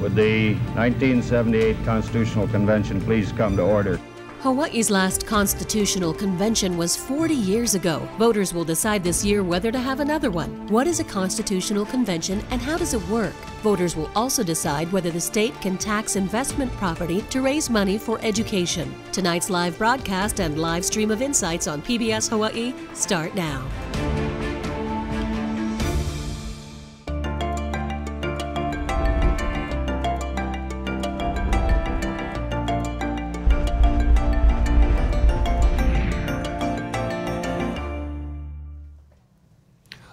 Would the 1978 Constitutional Convention please come to order? Hawaii's last constitutional convention was 40 years ago. Voters will decide this year whether to have another one. What is a constitutional convention and how does it work? Voters will also decide whether the state can tax investment property to raise money for education. Tonight's live broadcast and live stream of insights on PBS Hawaii start now.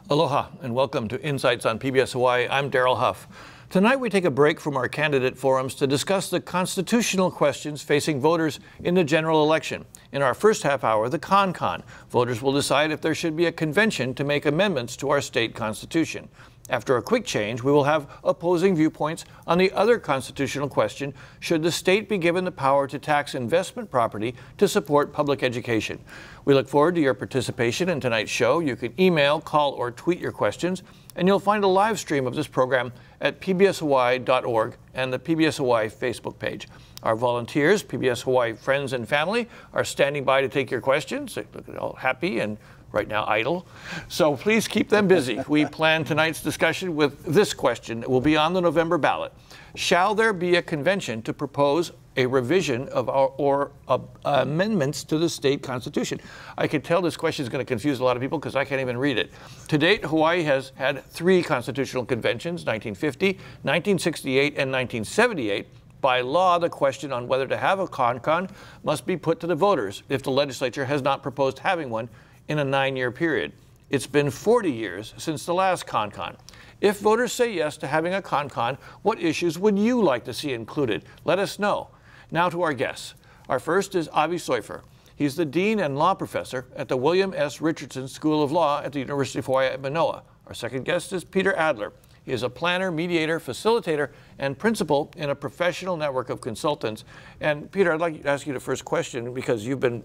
Aloha and welcome to Insights on PBS Hawaii. I'm Daryl Huff. Tonight we take a break from our candidate forums to discuss the constitutional questions facing voters in the general election. In our first half hour, the CONCON. Voters will decide if there should be a convention to make amendments to our state constitution. After a quick change, we will have opposing viewpoints on the other constitutional question should the state be given the power to tax investment property to support public education? We look forward to your participation in tonight's show. You can email, call, or tweet your questions, and you'll find a live stream of this program at pbshawaii.org and the PBS Hawaii Facebook page. Our volunteers, PBS Hawaii friends and family, are standing by to take your questions. They look all happy and right now idle. So please keep them busy. we plan tonight's discussion with this question that will be on the November ballot. Shall there be a convention to propose a revision of our, or uh, amendments to the state constitution? I can tell this question is going to confuse a lot of people because I can't even read it. To date, Hawaii has had three constitutional conventions 1950, 1968, and 1978. By law, the question on whether to have a CONCON must be put to the voters if the legislature has not proposed having one in a nine year period. It's been 40 years since the last CONCON. If voters say yes to having a CONCON, what issues would you like to see included? Let us know. Now to our guests. Our first is Avi Soifer. He's the Dean and Law Professor at the William S. Richardson School of Law at the University of Hawaii at Manoa. Our second guest is Peter Adler. He is a planner, mediator, facilitator, and principal in a professional network of consultants. And Peter, I'd like to ask you the first question because you've been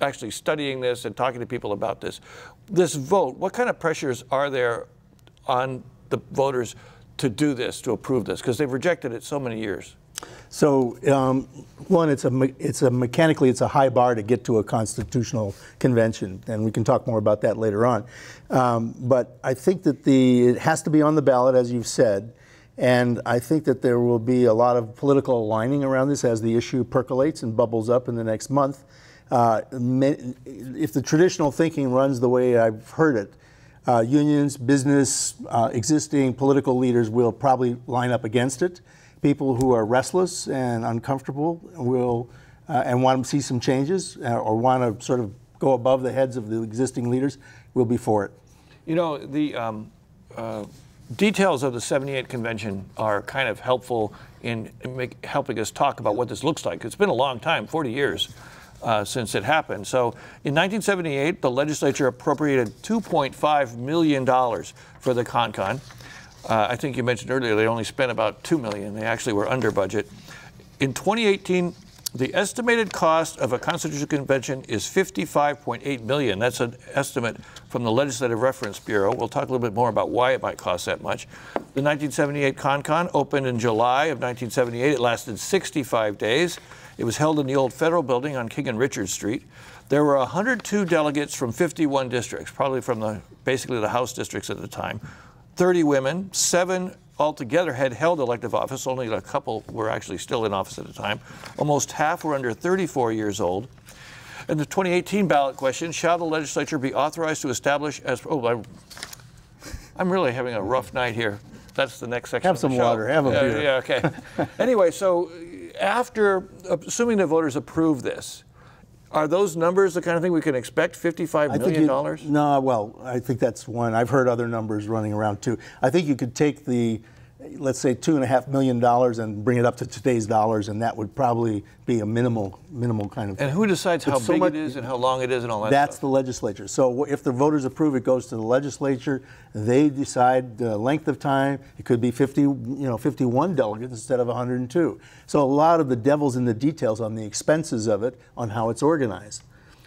actually studying this and talking to people about this. This vote, what kind of pressures are there on the voters to do this, to approve this? Because they've rejected it so many years. So, um, one, it's a it's a mechanically it's a high bar to get to a constitutional convention, and we can talk more about that later on. Um, but I think that the it has to be on the ballot, as you've said, and I think that there will be a lot of political aligning around this as the issue percolates and bubbles up in the next month. Uh, if the traditional thinking runs the way I've heard it, uh, unions, business, uh, existing political leaders will probably line up against it. People who are restless and uncomfortable will uh, and want to see some changes uh, or want to sort of go above the heads of the existing leaders will be for it. You know, the um, details of the 78 convention are kind of helpful in make, helping us talk about what this looks like. It's been a long time, 40 years uh, since it happened. So in 1978, the legislature appropriated $2.5 million for the CONCON. Uh, I think you mentioned earlier they only spent about 2 million. They actually were under budget. In 2018, the estimated cost of a constitutional convention is 55.8 million. That's an estimate from the Legislative Reference Bureau. We'll talk a little bit more about why it might cost that much. The 1978 CONCON opened in July of 1978. It lasted 65 days. It was held in the old federal building on King and Richard Street. There were 102 delegates from 51 districts, probably from the basically the House districts at the time. 30 women, seven altogether had held elective office. Only a couple were actually still in office at the time. Almost half were under 34 years old. And the 2018 ballot question, shall the legislature be authorized to establish as, oh, I'm, I'm really having a rough night here. That's the next section. Have some water, have a beer. Yeah, okay. anyway, so after, assuming the voters approve this, are those numbers the kind of thing we can expect? $55 million? dollars? No, well, I think that's one. I've heard other numbers running around too. I think you could take the let's say two and a half million dollars and bring it up to today's dollars, and that would probably be a minimal, minimal kind of. And who decides how so big much, it is and how long it is and all that? That's stuff? the legislature. So if the voters approve, it goes to the legislature. They decide the length of time. It could be 50, you know, 51 delegates instead of 102. So a lot of the devil's in the details on the expenses of it, on how it's organized.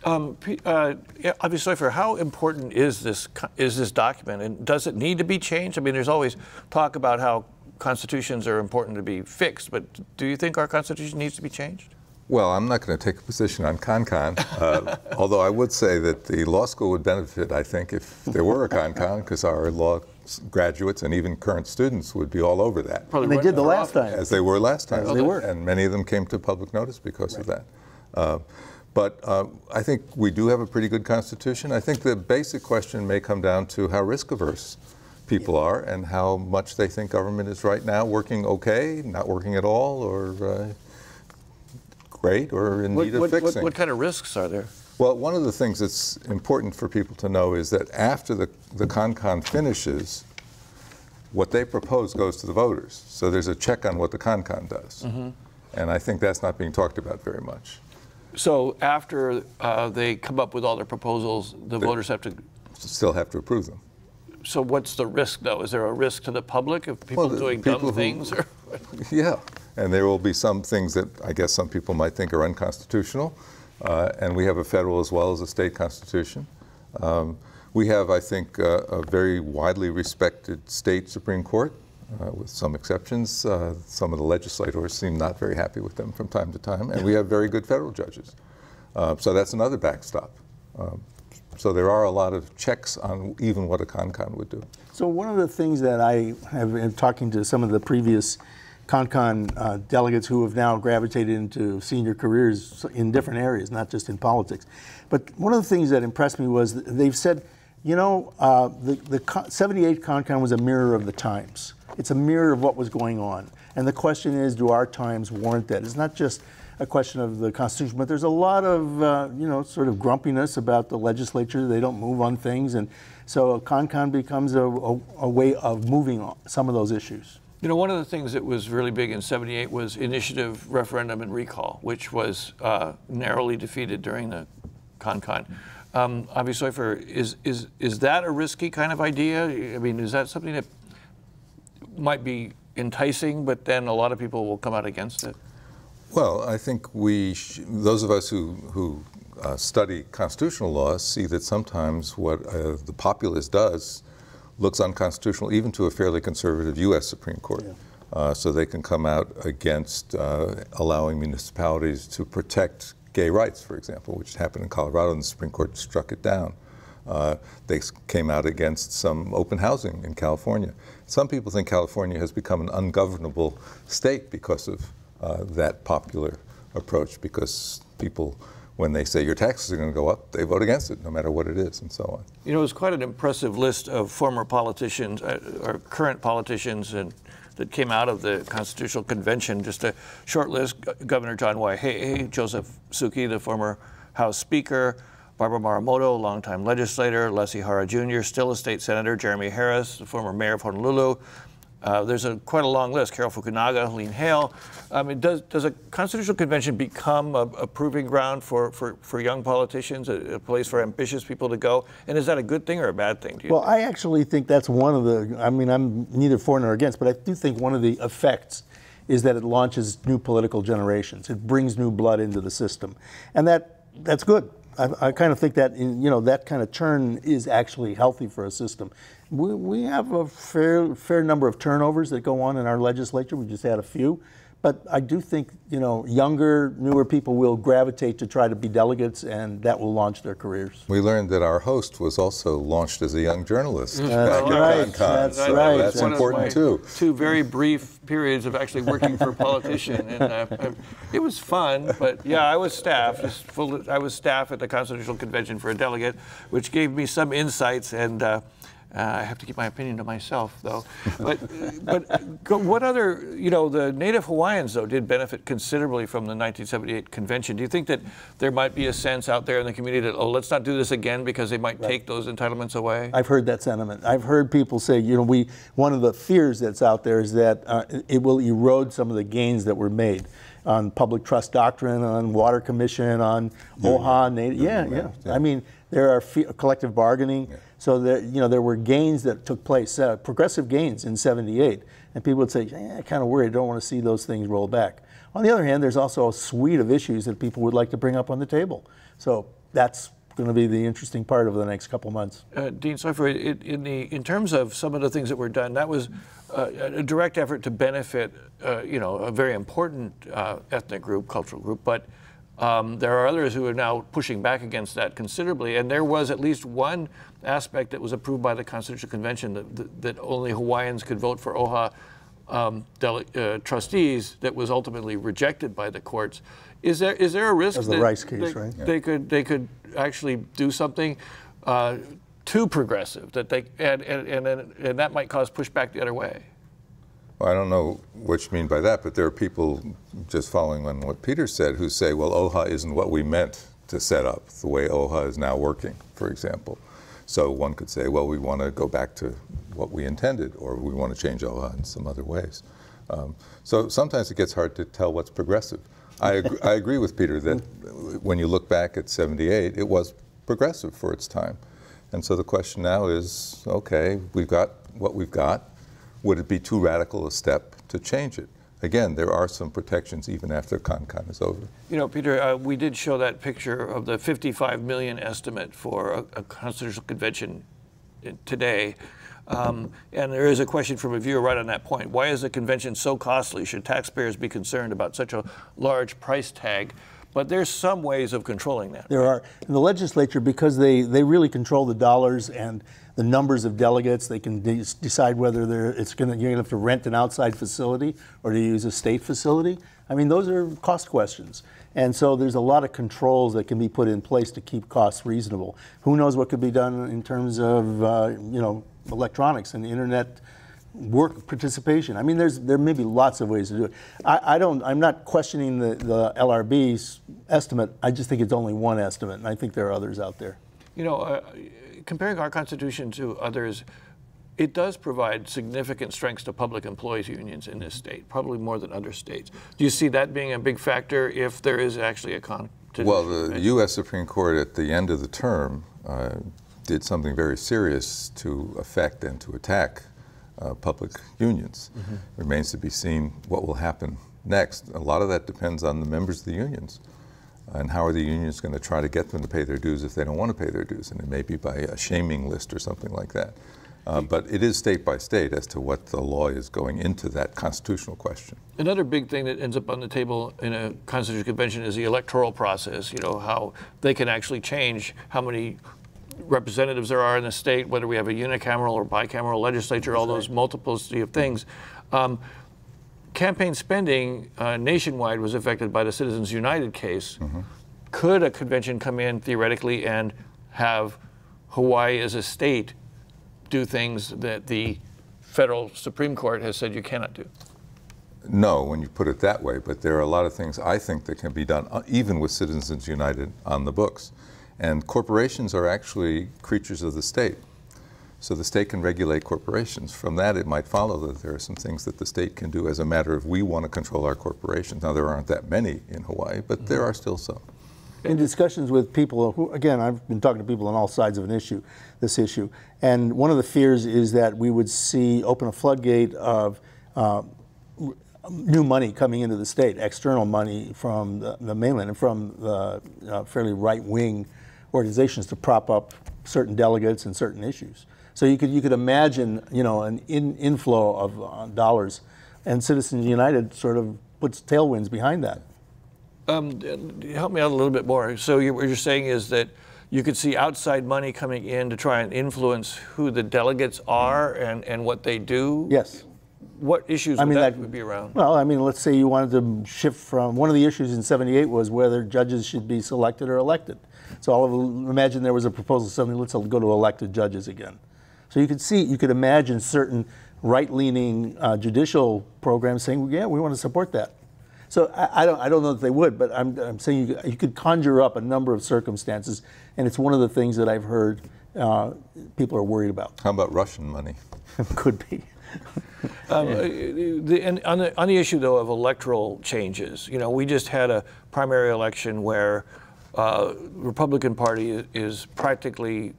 Um, uh, obviously, for how important is this is this document, and does it need to be changed? I mean, there's always talk about how constitutions are important to be fixed, but do you think our Constitution needs to be changed? Well, I'm not going to take a position on CONCON, uh, although I would say that the law school would benefit, I think, if there were a CONCON, because our law graduates and even current students would be all over that. Probably They did the last office. time. As they were last time. As they were. And many of them came to public notice because of that. Uh, but uh, I think we do have a pretty good constitution. I think the basic question may come down to how risk averse people are and how much they think government is right now working okay, not working at all, or uh, great, or in What, need of what, what, fixing. what kind of risks are there? Well, one of the things that's important for people to know is that after the, the CONCON finishes, what they propose goes to the voters. So there's a check on what the CONCON does. Mm-hmm. And I think that's not being talked about very much. So after uh, they come up with all their proposals, the voters have to. Still have to approve them. So what's the risk, though? Is there a risk to the public of people the doing people dumb who- things? Or? Yeah, and there will be some things that I guess some people might think are unconstitutional. Uh, and we have a federal as well as a state constitution. Um, we have, I think, uh, a very widely respected state Supreme Court, uh, with some exceptions. Uh, some of the legislators seem not very happy with them from time to time. And we have very good federal judges. Uh, so that's another backstop. Um, so there are a lot of checks on even what a CONCON would do. So one of the things that I have been talking to some of the previous CONCON uh, delegates who have now gravitated into senior careers in different areas, not just in politics. But one of the things that impressed me was they've said, you know, uh, the, the co- 78 CONCON was a mirror of the times. It's a mirror of what was going on. And the question is, do our times warrant that? It's not just a question of the Constitution, but there's a lot of, uh, you know, sort of grumpiness about the legislature. They don't move on things. And so CONCON becomes a, a, a way of moving some of those issues. You know, one of the things that was really big in 78 was initiative, referendum, and recall, which was uh, narrowly defeated during the CONCON. Um, Avi Soifer, is, is, is that a risky kind of idea? I mean, is that something that might be enticing, but then a lot of people will come out against it? Well, I think we, sh- those of us who, who uh, study constitutional law, see that sometimes what uh, the populace does looks unconstitutional, even to a fairly conservative U.S. Supreme Court. Uh, so they can come out against uh, allowing municipalities to protect gay rights, for example, which happened in Colorado, and the Supreme Court struck it down. Uh, they came out against some open housing in California. Some people think California has become an ungovernable state because of uh, that popular approach, because people, when they say your taxes are going to go up, they vote against it, no matter what it is, and so on. You know, it was quite an impressive list of former politicians, uh, or current politicians, and that came out of the Constitutional Convention. Just a short list: Governor John Waihee, Joseph Souki, the former House Speaker, Barbara Marumoto, longtime legislator, Les Ihara Jr., still a state senator, Jeremy Harris, the former mayor of Honolulu. Uh, there's a quite a long list. Carol Fukunaga, Helene Hale. I mean, does does a constitutional convention become a, a proving ground for, for, for young politicians, a, a place for ambitious people to go? And is that a good thing or a bad thing? Well, I actually think that's one of the, I mean, I'm neither for nor against, but I do think one of the effects is that it launches new political generations. It brings new blood into the system. And that that's good. I, I kind of think that, you know, that kind of churn is actually healthy for a system. We, we have a fair, fair number of turnovers that go on in our legislature. We just had a few. But I do think, you know, younger, newer people will gravitate to try to be delegates, and that will launch their careers. We learned that our host was also launched as a young journalist. That's back at right, CONCON, that's so right. That's one important too. Two very brief periods of actually working for a politician, and uh, it was fun. But yeah, I was staff. Just full, I was staff at the Constitutional Convention for a delegate, which gave me some insights and. Uh, uh, I have to keep my opinion to myself, though. But, but go- what other, you know, the Native Hawaiians, though, did benefit considerably from the 1978 convention. Do you think that there might be a sense out there in the community that, oh, let's not do this again because they might take those entitlements away? I've heard that sentiment. I've heard people say, you know, we one of the fears that's out there is that uh, it will erode some of the gains that were made on public trust doctrine, on water commission, on OHA. Native, yeah, yeah, I mean, there are fe- collective bargaining. So there, you know, there were gains that took place, uh, progressive gains in '78, and people would say, kind of worried. Don't want to see those things roll back. On the other hand, there's also a suite of issues that people would like to bring up on the table. So that's going to be the interesting part over the next couple months. Uh, Dean Soifer, it, in the in terms of some of the things that were done, that was uh, a direct effort to benefit, uh, you know, a very important uh, ethnic group, cultural group, but. Um, there are others who are now pushing back against that considerably, and there was at least one aspect that was approved by the Constitutional Convention that, that, that only Hawaiians could vote for OHA um, uh, trustees that was ultimately rejected by the courts. Is there is there a risk As the that Rice case, they, right? they could they could actually do something uh, too progressive that they and and, and and that might cause pushback the other way? Well, I don't know what you mean by that, but there are people just following on what Peter said who say, well, OHA isn't what we meant to set up, the way OHA is now working, for example. So one could say, well, we want to go back to what we intended, or we want to change OHA in some other ways. Um, so sometimes it gets hard to tell what's progressive. I, agree, I agree with Peter that when you look back at 78, it was progressive for its time. And so the question now is okay, we've got what we've got. Would it be too radical a step to change it? Again, there are some protections even after CONCON is over. You know, Peter, uh, we did show that picture of the 55 million estimate for a, a constitutional convention today. Um, and there is a question from a viewer right on that point. Why is the convention so costly? Should taxpayers be concerned about such a large price tag? But there's some ways of controlling that. There are. In the legislature, because they, they really control the dollars and the numbers of delegates, they can de- decide whether they're, it's gonna, you're going to have to rent an outside facility or to use a state facility. I mean, those are cost questions. And so there's a lot of controls that can be put in place to keep costs reasonable. Who knows what could be done in terms of, uh, you know, electronics and internet work participation. I mean, there's there may be lots of ways to do it. I, I don't. I'm not questioning the, the LRB's estimate. I just think it's only one estimate, and I think there are others out there. You know, uh, comparing our Constitution to others, it does provide significant strengths to public employees unions in this state, probably more than other states. Do you see that being a big factor if there is actually a con? Well, the U.S. Supreme Court at the end of the term uh, did something very serious to affect and to attack uh, public unions. Mm-hmm. Remains to be seen what will happen next. A lot of that depends on the members of the unions. And how are the unions going to try to get them to pay their dues if they don't want to pay their dues? And it may be by a shaming list or something like that. Uh, but it is state by state as to what the law is going into that constitutional question. Another big thing that ends up on the table in a constitutional convention is the electoral process. You know how they can actually change how many representatives there are in the state, whether we have a unicameral or bicameral legislature, all those multiplicity of things. Um, campaign spending uh, nationwide was affected by the Citizens United case. Mm-hmm. Could a convention come in theoretically and have Hawaii as a state do things that the federal Supreme Court has said you cannot do? No, when you put it that way, but there are a lot of things I think that can be done, uh, even with Citizens United on the books. And corporations are actually creatures of the state. So the state can regulate corporations. From that, it might follow that there are some things that the state can do as a matter of we want to control our corporations. Now, there aren't that many in Hawaii, but mm-hmm. there are still some. In discussions with people who, again, I've been talking to people on all sides of an issue, this issue, and one of the fears is that we would see open a floodgate of uh, new money coming into the state, external money from the, the mainland and from the uh, fairly right-wing organizations to prop up certain delegates and certain issues. So you could you could imagine you know an in, inflow of uh, dollars, and Citizens United sort of puts tailwinds behind that. Um, help me out a little bit more. So you, what you're saying is that you could see outside money coming in to try and influence who the delegates are and, and what they do. Yes. What issues I mean, that, that would be around? Well, I mean, let's say you wanted to shift from one of the issues in '78 was whether judges should be selected or elected. So all of, imagine there was a proposal suddenly let's go to elected judges again. So you could see, you could imagine certain right-leaning uh, judicial programs saying, well, yeah, we want to support that. So I, I, don't, I don't know that they would, but I'm, I'm saying you, you, could conjure up a number of circumstances, and it's one of the things that I've heard uh, people are worried about. How about Russian money? could be. Um, yeah. the, on, the, on the issue though of electoral changes, you know, we just had a primary election where uh, Republican Party is practically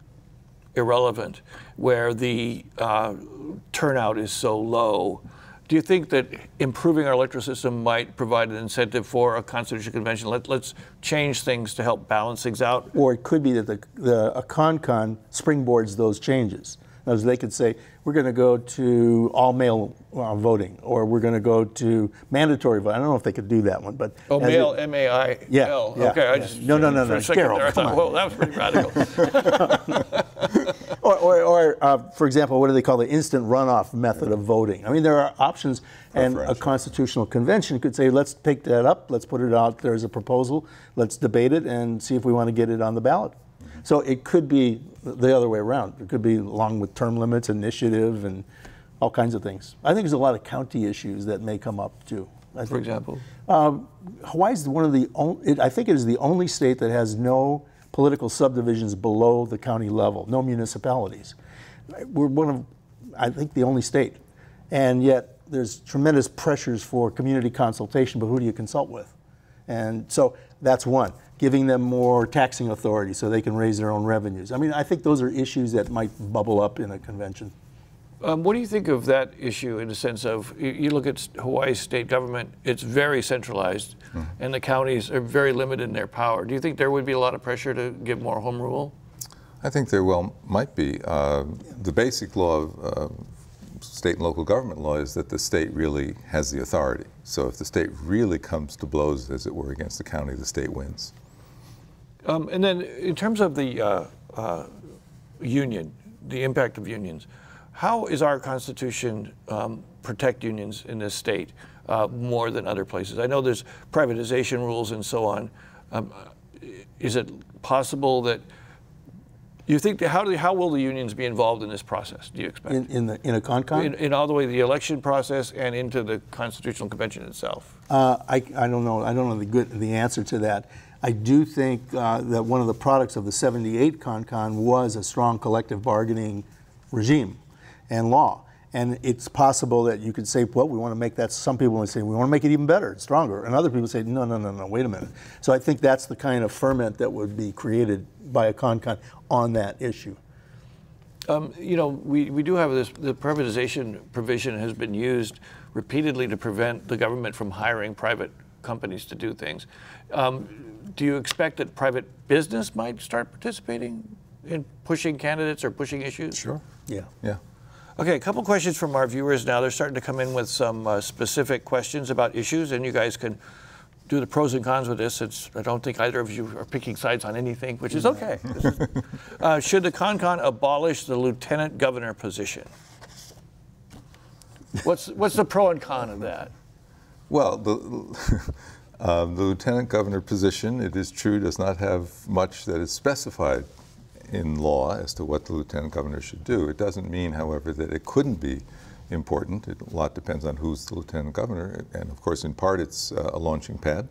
irrelevant, where the uh, turnout is so low. do you think that improving our electoral system might provide an incentive for a constitutional convention? Let, us change things to help balance things out. Or it could be that the, the a con-con springboards those changes. As they could say, we're going to go to all mail uh, voting, or we're going to go to mandatory vote. I don't know if they could do that one, but oh, mail, M A I L. Yeah, yeah, okay, yeah. I just no, no, no, no, Carol, there, I thought, well, that was pretty radical. or, or, or uh, for example, what do they call the instant runoff method of voting? I mean, there are options, and a constitutional convention could say, let's pick that up, let's put it out there as a proposal, let's debate it, and see if we want to get it on the ballot. So it could be the other way around. It could be along with term limits, initiative, and all kinds of things. I think there's a lot of county issues that may come up too. I For example, um, Hawaii is one of the only. I think it is the only state that has no political subdivisions below the county level, no municipalities. We're one of, I think, the only state, and yet there's tremendous pressures for community consultation. But who do you consult with? And so that's one giving them more taxing authority so they can raise their own revenues. I mean, I think those are issues that might bubble up in a convention. Um, what do you think of that issue in the sense of you, you look at Hawaii's state government, it's very centralized, mm. and the counties are very limited in their power. Do you think there would be a lot of pressure to give more home rule? I think there well might be. Uh, the basic law of uh, state and local government law is that the state really has the authority. So if the state really comes to blows, as it were, against the county, the state wins. Um, and then in terms of the uh, uh, union, the impact of unions, how is our Constitution um, protect unions in this state uh, more than other places? I know there's privatization rules and so on. Um, is it possible that you think how do how will the unions be involved in this process? Do you expect in, in the in a con-con in, in, all the way the election process and into the constitutional convention itself? Uh, I, I don't know. I don't know the good the answer to that. I do think uh, that one of the products of the 78 CONCON was a strong collective bargaining regime and law. And it's possible that you could say, well, we want to make that, some people would say, we want to make it even better, stronger. And other people say, no, no, no, no, wait a minute. So I think that's the kind of ferment that would be created by a CONCON on that issue. Um, you know, we, we do have this, the privatization provision has been used repeatedly to prevent the government from hiring private companies to do things. Um, do you expect that private business might start participating in pushing candidates or pushing issues? Sure. Yeah. Yeah. Okay, a couple questions from our viewers now. They're starting to come in with some uh, specific questions about issues, and you guys can do the pros and cons with this. It's, I don't think either of you are picking sides on anything, which is okay. is, uh, should the CONCON abolish the lieutenant governor position? What's, what's the pro and con of that? Well, the, Um, the lieutenant governor position, it is true, does not have much that is specified in law as to what the lieutenant governor should do. It doesn't mean, however, that it couldn't be important. It, a lot depends on who's the lieutenant governor, and of course, in part, it's uh, a launching pad,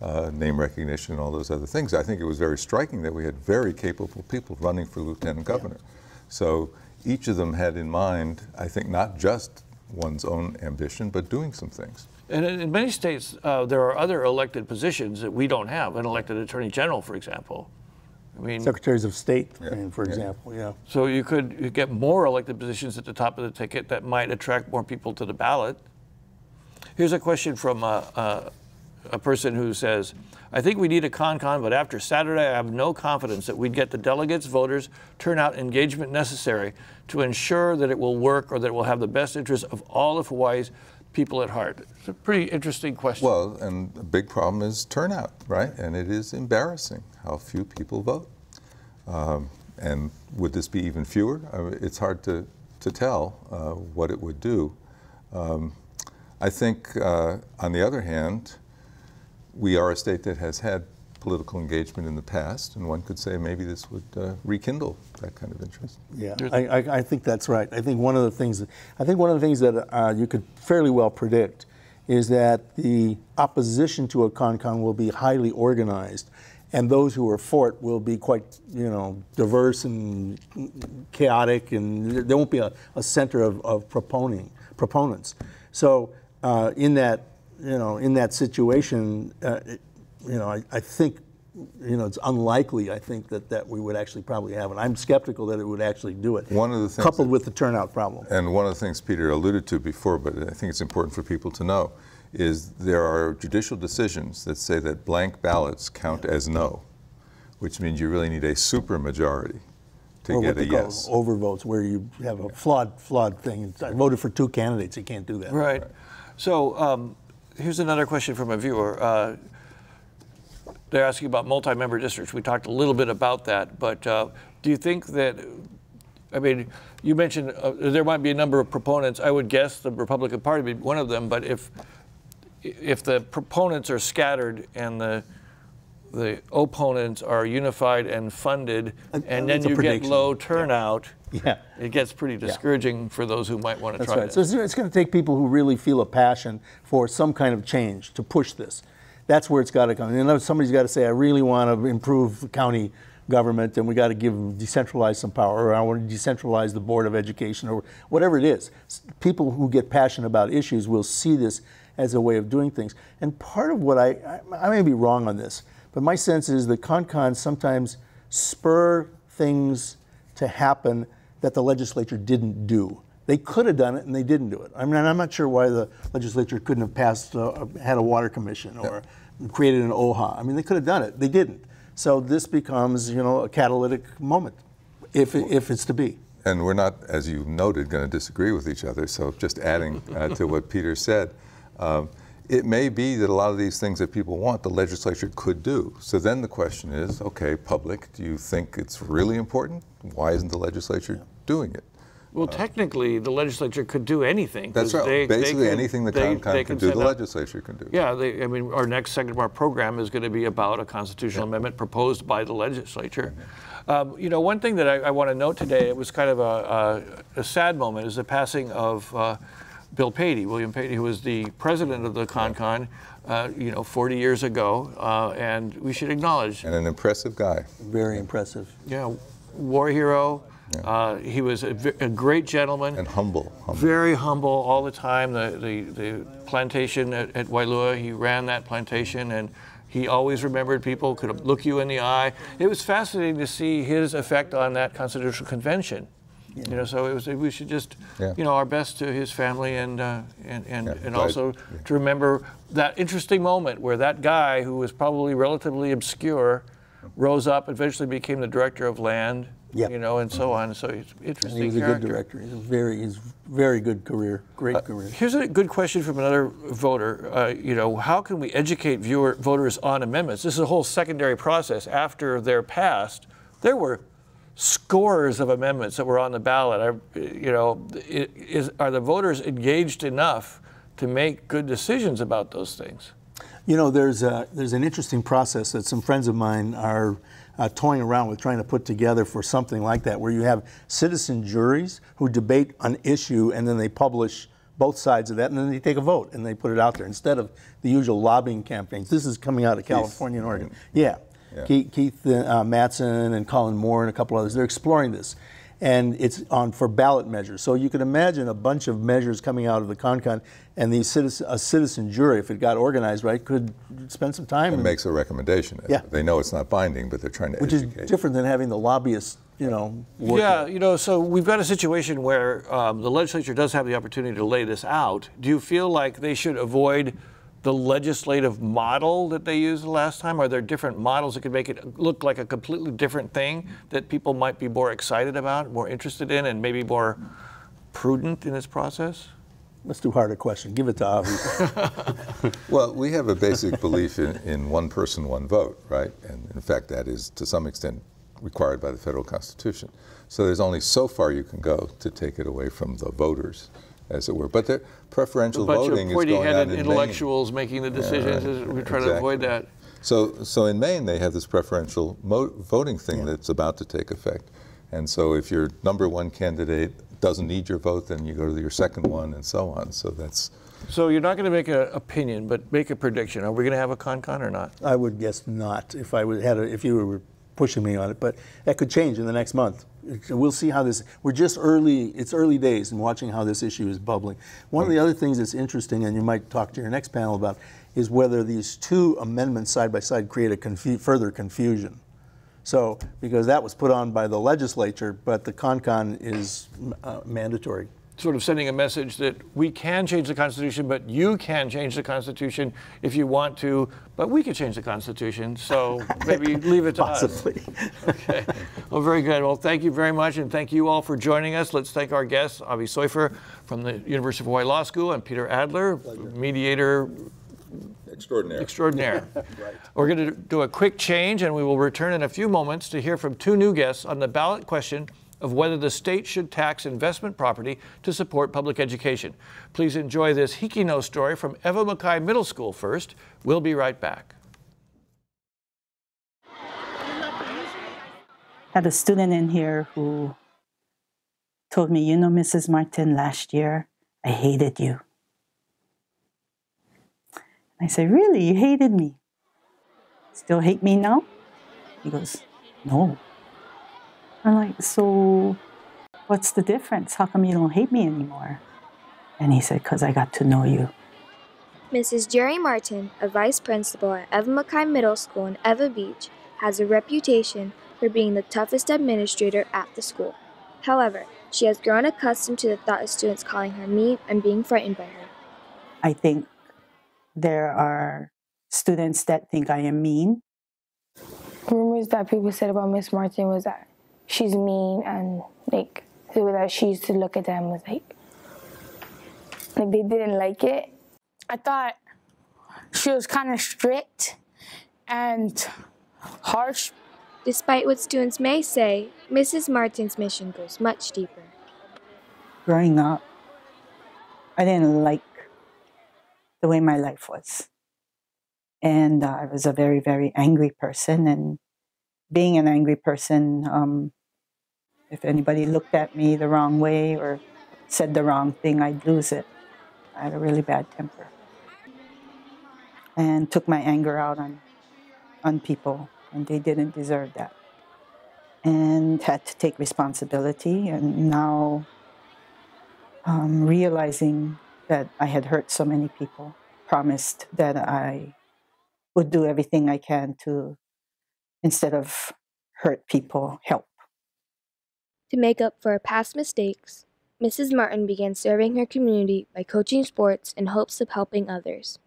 uh, name recognition, and all those other things. I think it was very striking that we had very capable people running for lieutenant governor. Yeah. So each of them had in mind, I think, not just one's own ambition, but doing some things. And in many states, uh, there are other elected positions that we don't have. An elected attorney general, for example. I mean, secretaries of state, yeah. I mean, for yeah. example, yeah. So you could get more elected positions at the top of the ticket that might attract more people to the ballot. Here's a question from a, uh, a, uh, a person who says, I think we need a con-con, but after Saturday, I have no confidence that we'd get the delegates, voters, turnout, engagement necessary to ensure that it will work or that it will have the best interest of all of Hawaii's people at heart? It's a pretty interesting question. Well, and a big problem is turnout, right? And it is embarrassing how few people vote. Um, and would this be even fewer? I mean, it's hard to, to tell uh, what it would do. Um, I think, uh, on the other hand, we are a state that has had political engagement in the past, and one could say maybe this would uh, rekindle that kind of interest. Yeah, I, I, I, think that's right. I think one of the things, that, I think one of the things that uh, you could fairly well predict is that the opposition to a con-con will be highly organized, and those who are for it will be quite, you know, diverse and chaotic, and there won't be a, a center of, of proponing, proponents. So uh, in that, you know, in that situation, uh, it, you know, I, I think you know, it's unlikely, I think, that, that we would actually probably have it. I'm skeptical that it would actually do it. One of the things Coupled that- with the turnout problem. And one of the things Peter alluded to before, but I think it's important for people to know, is there are judicial decisions that say that blank ballots count as no, which means you really need a supermajority to Or get what a they call yes. overvotes, where you have a flawed, flawed thing. I voted for two candidates, you can't do that. Right. So um, here's another question from a viewer. Uh, they're asking about multi-member districts. We talked a little bit about that, but uh, do you think that? I mean, you mentioned uh, there might be a number of proponents. I would guess the Republican Party would be one of them. But if if the proponents are scattered and the the opponents are unified and funded, Uh, and then you get low turnout, Yeah. it gets pretty discouraging for those who might want to That's try right. So this. it's, it's going to take people who really feel a passion for some kind of change to push this. That's where it's got to come. You know, somebody's got to say, I really want to improve county government, and we got to give decentralize some power, or I want to decentralize the board of education, or whatever it is. People who get passionate about issues will see this as a way of doing things. And part of what I, I, I may be wrong on this, but my sense is that con-cons sometimes spur things to happen that the legislature didn't do. They could have done it and they didn't do it. I mean, I'm not sure why the legislature couldn't have passed, uh, had a water commission or created an OHA. I mean, they could have done it. They didn't. So this becomes, you know, a catalytic moment, if, if it's to be. And we're not, as you noted, going to disagree with each other. So just adding uh, to what Peter said, um, it may be that a lot of these things that people want, the legislature could do. So then the question is, okay, public, do you think it's really important? Why isn't the legislature doing it? Well, technically, the legislature could do anything. That's right. they- they Basically, anything the they- CONCON can do, the out- legislature can do. Yeah, they, I mean, our next segment of our program is going to be about a constitutional amendment proposed by the legislature. Um, you know, one thing that I, I want to note today, it was kind of a, a, a sad moment, is the passing of uh, Bill Paty, William Paty, who was the president of the CONCON, uh, you know, 40 years ago, uh, and we should acknowledge And an impressive guy. Very impressive. yeah, war hero. Uh, he was a, a great gentleman. And humble. humble. Very humble all the time. The, the, the plantation at, at Waialua, he ran that plantation and he always remembered people, could look you in the eye. It was fascinating to see his effect on that Constitutional Convention. You know, so it was, we should just, Yeah. you know, our best to his family and, uh, and, and, Yeah, and but- also to remember that interesting moment where that guy who was probably relatively obscure rose up, eventually became the director of land, Yeah. you know, and so on. So he's an And interesting he was a good director. He's a very, he's very good career, great career. Here's a good question from another voter. Uh, you know, how can we educate viewer, voters on amendments? This is a whole secondary process. After they're passed, there were scores of amendments that were on the ballot. Are, you know, is, are the voters engaged enough to make good decisions about those things? You know, there's a, there's an interesting process that some friends of mine are uh, toying around with trying to put together for something like that, where you have citizen juries who debate an issue and then they publish both sides of that and then they take a vote and they put it out there instead of the usual lobbying campaigns. This is coming out of California and Oregon. Yeah. Yeah. Keith, Keith uh, Matson and Colin Moore and a couple others, they're exploring this. And it's on for ballot measures. So you can imagine a bunch of measures coming out of the CONCON, and the citizen, a citizen jury, if it got organized right, could spend some time. It and- makes a recommendation. Yeah. They know it's not binding, but they're trying to which is different than having the lobbyists, you know, work. Yeah, you know, so we've got a situation where um, the legislature does have the opportunity to lay this out. Do you feel like they should avoid the legislative model that they used the last time? Are there different models that could make it look like a completely different thing that people might be more excited about, more interested in, and maybe more prudent in this process? That's too hard a question. Give it to Avi. Well, we have a basic belief in, in one person, one vote, right? And in fact, that is to some extent required by the federal constitution. So there's only so far you can go to take it away from the voters, as it were. But the preferential A bunch voting of is going on pointy-headed in Maine. intellectuals making the decisions. right. We're trying to avoid that. So, so in Maine, they have this preferential mo- voting thing that's about to take effect. And so if your number one candidate doesn't need your vote, then you go to your second one and so on. So that's, So you're not going to make an opinion, but make a prediction. Are we going to have a con-con or not? I would guess not if I had a, if you were pushing me on it, but that could change in the next month. We'll see how this. We're just early. It's early days in watching how this issue is bubbling. One of the other things that's interesting, and you might talk to your next panel about, is whether these two amendments side by side create a confu- further confusion. So, because that was put on by the legislature, but the CONCON is uh, mandatory sort of sending a message that we can change the Constitution, but you can change the Constitution if you want to, but we can change the Constitution. So maybe leave it to Possibly. us. Okay. Well, very good. Well, thank you very much, and thank you all for joining us. Let's thank our guests, Avi Soifer from the University of Hawaii Law School, and Peter Adler, mediator Extraordinaire. extraordinaire. We're going to do a quick change, and we will return in a few moments to hear from two new guests on the ballot question of whether the state should tax investment property to support public education. Please enjoy this Hiki No story from Ewa Makai Middle School first. We'll be right back. had a student in here who told me, You know, Mrs. Martin, last year I hated you. I said, Really? You hated me? Still hate me now? He goes, No. I'm like, So what's the difference? How come you don't hate me anymore? And he said, Because I got to know you. Mrs. Jerry Martin, a vice principal at Ewa Makai Middle School in Ewa Beach, has a reputation for being the toughest administrator at the school. However, she has grown accustomed to the thought of students calling her mean and being frightened by her. I think there are students that think I am mean. rumors that people said about Miss Martin was that she's mean and like the way that she used to look at them was like like they didn't like it. I thought she was kind of strict and harsh. Despite what students may say, Mrs. Martin's mission goes much deeper. Growing up, I didn't like the way my life was. And uh, I was a very, very angry person. And being an angry person, um, if anybody looked at me the wrong way or said the wrong thing, I'd lose it. I had a really bad temper. And took my anger out on, on people, and they didn't deserve that. And had to take responsibility. And now, um, realizing that I had hurt so many people, promised that I would do everything I can to, instead of hurt people, help. To make up for her past mistakes, Mrs. Martin began serving her community by coaching sports in hopes of helping others.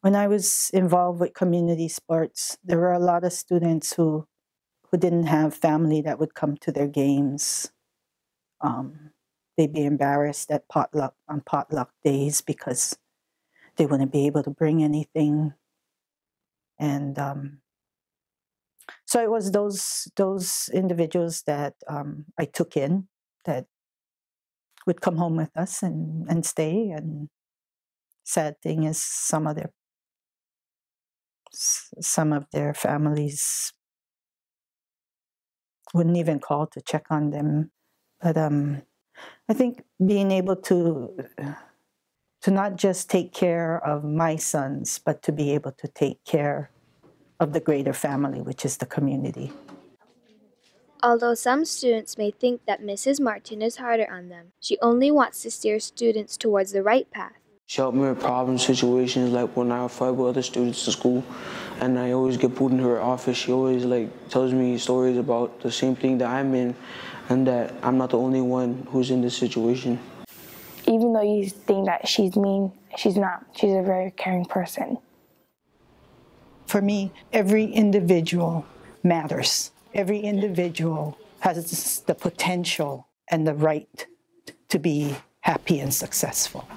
When I was involved with community sports, there were a lot of students who, who didn't have family that would come to their games. Um, they'd be embarrassed at potluck on potluck days because they wouldn't be able to bring anything. And um, so it was those those individuals that um, I took in that would come home with us and, and stay. And sad thing is, some of their some of their families wouldn't even call to check on them. But um, I think being able to to not just take care of my sons, but to be able to take care of the greater family, which is the community. Although some students may think that Mrs. Martin is harder on them, she only wants to steer students towards the right path. She helped me with problem situations, like when I fight with other students in school, and I always get pulled into her office. She always like tells me stories about the same thing that I'm in, and that I'm not the only one who's in this situation. Even though you think that she's mean, she's not. She's a very caring person. For me, every individual matters. Every individual has the potential and the right to be happy and successful.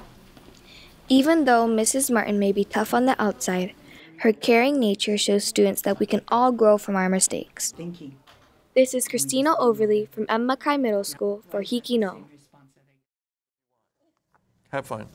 Even though Mrs. Martin may be tough on the outside, her caring nature shows students that we can all grow from our mistakes. Thinking. This is Christina Overly from Ewa Makai Middle School for Hiki No. Have fun.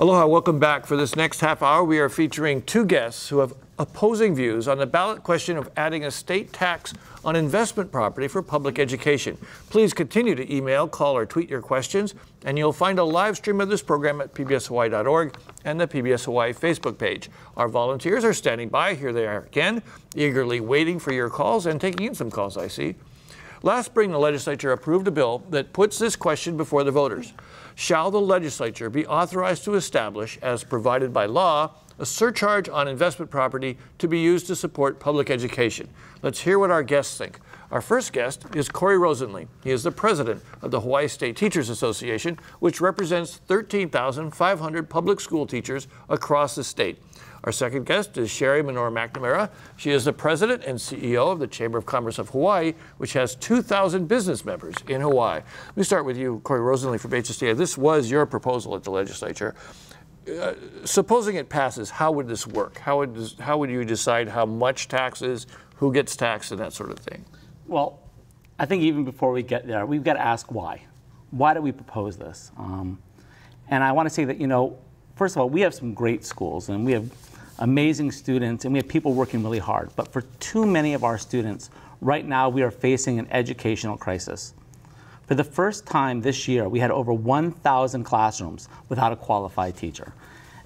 Aloha, welcome back. For this next half hour, we are featuring two guests who have opposing views on the ballot question of adding a state tax on investment property for public education. Please continue to email, call, or tweet your questions, and you'll find a live stream of this program at pbshawaii.org and the PBS Hawaii Facebook page. Our volunteers are standing by. Here they are again, eagerly waiting for your calls and taking in some calls, I see. Last spring, the legislature approved a bill that puts this question before the voters. Shall the legislature be authorized to establish, as provided by law, a surcharge on investment property to be used to support public education? Let's hear what our guests think. Our first guest is Corey Rosenlee. He is the president of the Hawaii State Teachers Association, which represents 13,500 public school teachers across the state. Our second guest is Sherry Menor McNamara. She is the president and CEO of the Chamber of Commerce of Hawaii, which has 2,000 business members in Hawaii. Let me start with you, Corey Rosenlee from HSTA. This was your proposal at the legislature. Uh, supposing it passes, how would this work? How would, this, how would you decide how much taxes, who gets taxed, and that sort of thing? Well, I think even before we get there, we've got to ask why. Why do we propose this? Um, and I want to say that, you know, first of all, we have some great schools and we have amazing students, and we have people working really hard. But for too many of our students, right now we are facing an educational crisis. For the first time this year, we had over 1,000 classrooms without a qualified teacher.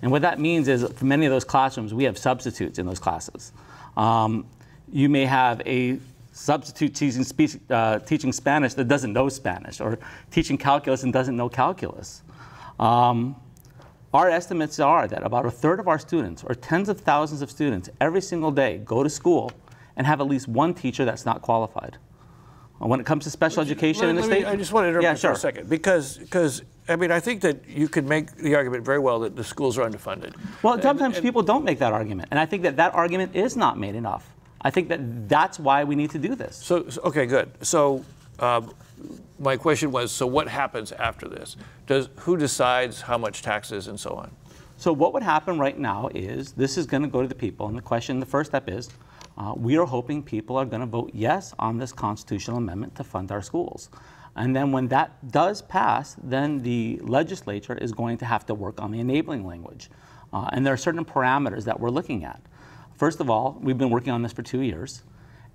And what that means is for many of those classrooms, we have substitutes in those classes. Um, you may have a substitute teaching, uh, teaching Spanish that doesn't know Spanish, or teaching calculus and doesn't know calculus. Um, our estimates are that about a third of our students, or tens of thousands of students, every single day go to school and have at least one teacher that's not qualified. When it comes to special education let, in the state, me, I just want to interrupt yeah, sure. for a second because because I mean I think that you could make the argument very well that the schools are underfunded. Well, sometimes and, and, people don't make that argument, and I think that that argument is not made enough. I think that that's why we need to do this. So, okay, good. So, um, my question was, so what happens after this? Does who decides how much taxes and so on? So what would happen right now is this is going to go to the people, and the question, the first step is, uh, we are hoping people are going to vote yes on this constitutional amendment to fund our schools. And then when that does pass, then the legislature is going to have to work on the enabling language. Uh, and there are certain parameters that we're looking at. First of all, we've been working on this for two years.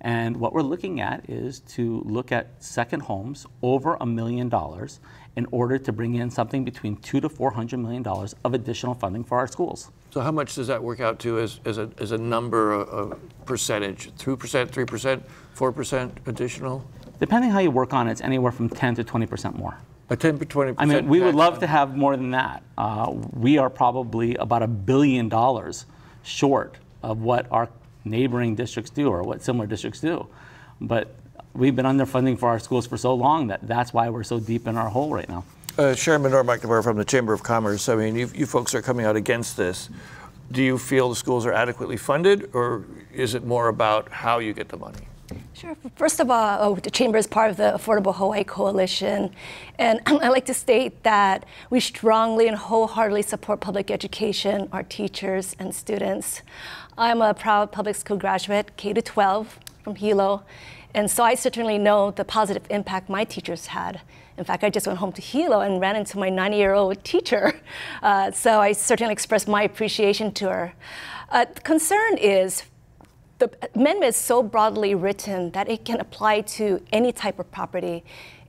And what we're looking at is to look at second homes over a million dollars in order to bring in something between two to four hundred million dollars of additional funding for our schools. So how much does that work out to as, as, a, as a number, a, a percentage? 2%, 3%, 4% additional? Depending how you work on it, it's anywhere from 10 to 20% more. A 10 to 20%? I mean, we would love to have more than that. Uh, we are probably about a billion dollars short of what our neighboring districts do or what similar districts do. But we've been underfunding for our schools for so long that that's why we're so deep in our hole right now. Uh, Chairman Menor McNamara from the Chamber of Commerce, I mean, you, you folks are coming out against this. Do you feel the schools are adequately funded, or is it more about how you get the money? Sure. First of all, oh, the Chamber is part of the Affordable Hawaii Coalition. And I'd like to state that we strongly and wholeheartedly support public education, our teachers and students. I'm a proud public school graduate, K 12 from Hilo. And so I certainly know the positive impact my teachers had. In fact, I just went home to Hilo and ran into my 90 year old teacher. Uh, so I certainly expressed my appreciation to her. Uh, the concern is the amendment is so broadly written that it can apply to any type of property.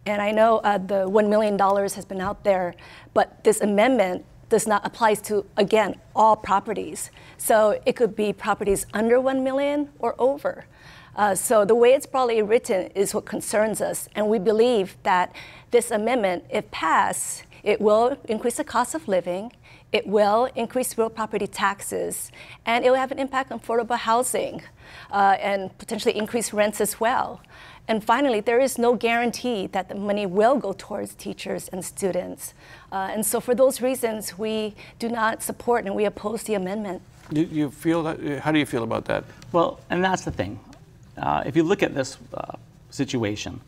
And I know uh, the $1 million has been out there, but this amendment does not apply to, again, all properties. So it could be properties under 1 million or over. Uh, so the way it's broadly written is what concerns us. And we believe that this amendment, if passed, it will increase the cost of living, it will increase real property taxes, and it will have an impact on affordable housing uh, and potentially increase rents as well. And finally, there is no guarantee that the money will go towards teachers and students. Uh, and so for those reasons, we do not support and we oppose the amendment. Do you feel that, how do you feel about that? Well, and that's the thing. Uh, if you look at this uh, situation,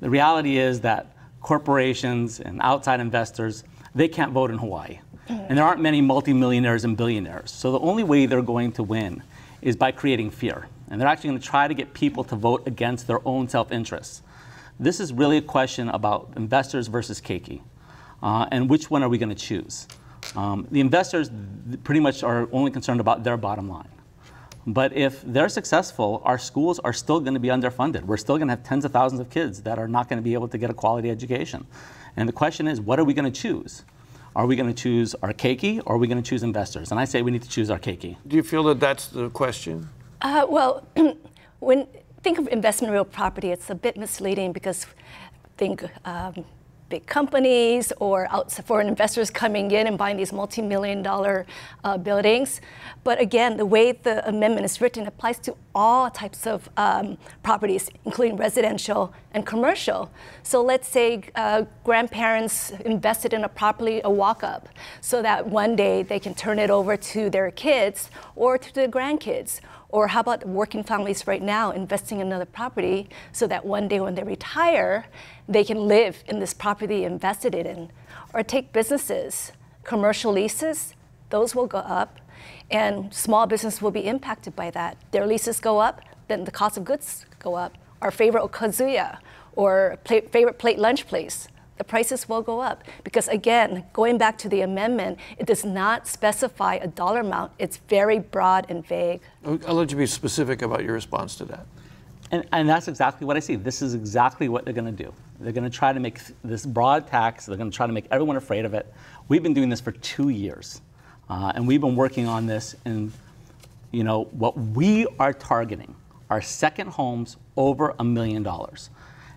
the reality is that corporations and outside investors, they can't vote in Hawaii. And there aren't many multimillionaires and billionaires. So the only way they're going to win is by creating fear. And they're actually going to try to get people to vote against their own self interests. This is really a question about investors versus keiki. Uh, and which one are we going to choose? Um, the investors pretty much are only concerned about their bottom line. But if they're successful, our schools are still going to be underfunded. We're still going to have tens of thousands of kids that are not going to be able to get a quality education. And the question is, what are we going to choose? Are we going to choose our keiki or are we going to choose investors? And I say we need to choose our keiki. Do you feel that that's the question? Uh, well, when think of investment real property, it's a bit misleading because think um, big companies or foreign investors coming in and buying these multi-million dollar uh, buildings. But again, the way the amendment is written applies to all types of um, properties, including residential and commercial. So let's say uh, grandparents invested in a property, a walk-up, so that one day they can turn it over to their kids or to their grandkids or how about working families right now investing in another property so that one day when they retire, they can live in this property invested in? Or take businesses, commercial leases, those will go up, and small business will be impacted by that. Their leases go up, then the cost of goods go up. Our favorite okazuya or favorite plate lunch place the prices will go up. Because again, going back to the amendment, it does not specify a dollar amount. It's very broad and vague. I'll let you be specific about your response to that. And, and that's exactly what I see. This is exactly what they're going to do. They're going to try to make this broad tax, they're going to try to make everyone afraid of it. We've been doing this for two years. Uh, and we've been working on this and you know what we are targeting are second homes over a million dollars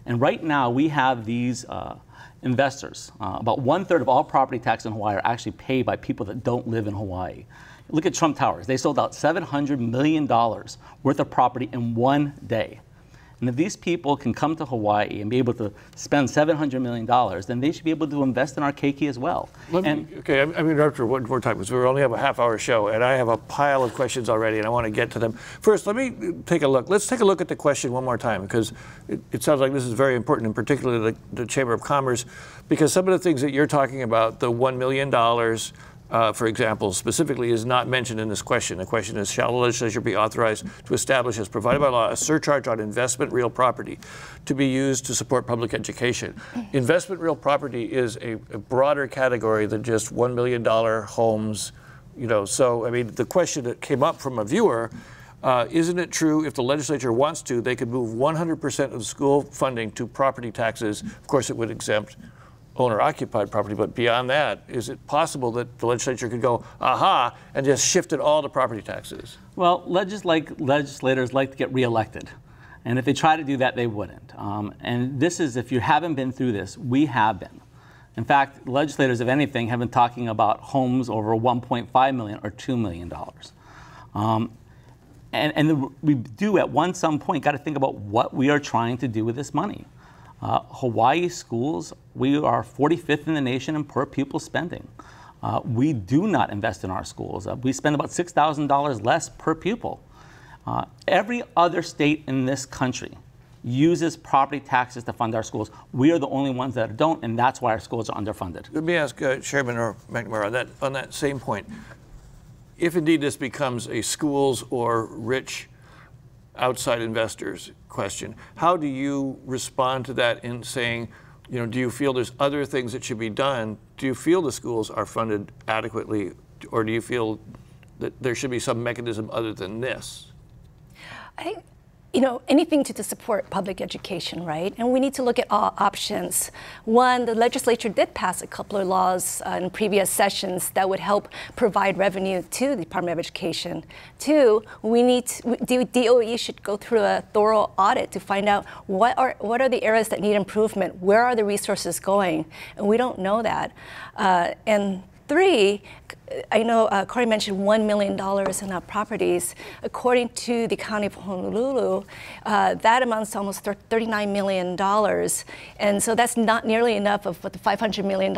and right now we have these uh, investors. Uh, about one third of all property tax in Hawaii are actually paid by people that don't live in Hawaii. Look at Trump Towers. They sold out $700 million worth of property in one day. And if these people can come to Hawaii and be able to spend $700 million, then they should be able to invest in our keiki as well. Let me, okay, I'm, I'm interrupt you one more time because we only have a half hour show and I have a pile of questions already and I want to get to them. First, let me uh, take a look. Let's take a look at the question one more time because it, it sounds like this is very important, and particularly the, the Chamber of Commerce, because some of the things that you're talking about, the $1 million, uh, for example, specifically is not mentioned in this question. The question is, shall the legislature be authorized to establish, as provided by law, a surcharge on investment real property to be used to support public education? Investment real property is a, a broader category than just $1 million homes. You know, so, I mean, the question that came up from a viewer uh, isn't it true if the legislature wants to, they could move 100% of school funding to property taxes? Of course, it would exempt owner occupied property, but beyond that, is it possible that the legislature could go, aha, and just shift it all to property taxes? Well, legis- like, legislators like to get reelected. And if they try to do that, they wouldn't. Um, and this is, if you haven't been through this, we have been. In fact, legislators, if anything, have been talking about homes over 1.5 million or 2 million dollars. Um, and, and we do at one some point got to think about what we are trying to do with this money. Uh, Hawaii schools, we are 45th in the nation in per pupil spending. Uh, we do not invest in our schools. Uh, we spend about $6,000 less per pupil. Uh, every other state in this country uses property taxes to fund our schools. We are the only ones that don't, and that's why our schools are underfunded. Let me ask uh, Chairman or McNamara that, on that same point. If indeed this becomes a schools or rich outside investors question. How do you respond to that in saying, you know, do you feel there's other things that should be done? Do you feel the schools are funded adequately, or do you feel that there should be some mechanism other than this? I think you know, anything to, to, support public education, right? And we need to look at all options. One, the legislature did pass a couple of laws uh, in previous sessions that would help provide revenue to the Department of Education. Two, we need to, DOE should go through a thorough audit to find out what are what are the areas that need improvement, where are the resources going, and we don't know that. Uh, and three, I know uh, Corey mentioned $1 million in our properties. According to the County of Honolulu, uh, that amounts to almost $39 million. And so that's not nearly enough of what the $500 million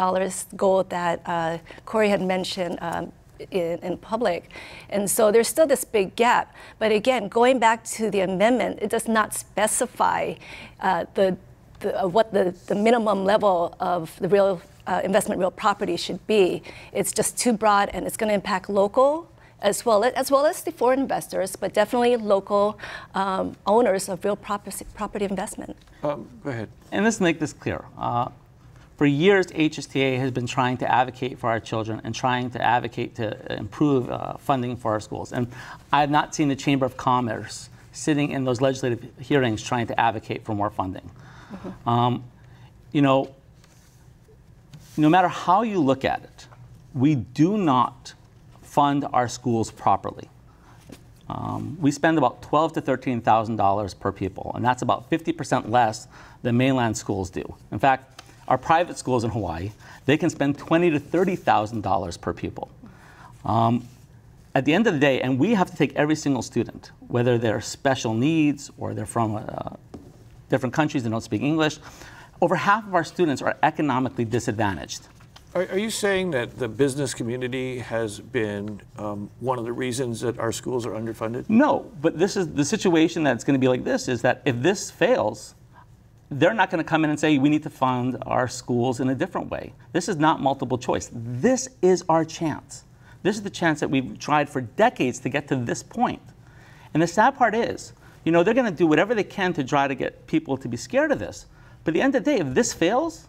goal that uh, Corey had mentioned um, in, in, public. And so there's still this big gap. But again, going back to the amendment, it does not specify uh, the, the, what the, the minimum level of the real uh, investment real property should be. It's just too broad and it's going to impact local as well as as well as the foreign investors, but definitely local um, owners of real property, property investment. Um, go ahead. And let's make this clear. Uh, for years, HSTA has been trying to advocate for our children and trying to advocate to improve uh, funding for our schools. And I have not seen the Chamber of Commerce sitting in those legislative hearings trying to advocate for more funding. Mm-hmm. Um, you know, no matter how you look at it, we do not fund our schools properly. Um, we spend about twelve to thirteen thousand dollars per pupil, and that's about fifty percent less than mainland schools do. In fact, our private schools in Hawaii they can spend twenty to thirty thousand dollars per pupil. Um, at the end of the day, and we have to take every single student, whether they're special needs or they're from uh, different countries and don't speak English, over half of our students are economically disadvantaged. Are, are you saying that the business community has been um, one of the reasons that our schools are underfunded? No, but this is the situation that's going to be like this is that if this fails, they're not going to come in and say we need to fund our schools in a different way. This is not multiple choice. This is our chance. This is the chance that we've tried for decades to get to this point. And the sad part is, you know, they're going to do whatever they can to try to get people to be scared of this. But at the end of the day, if this fails,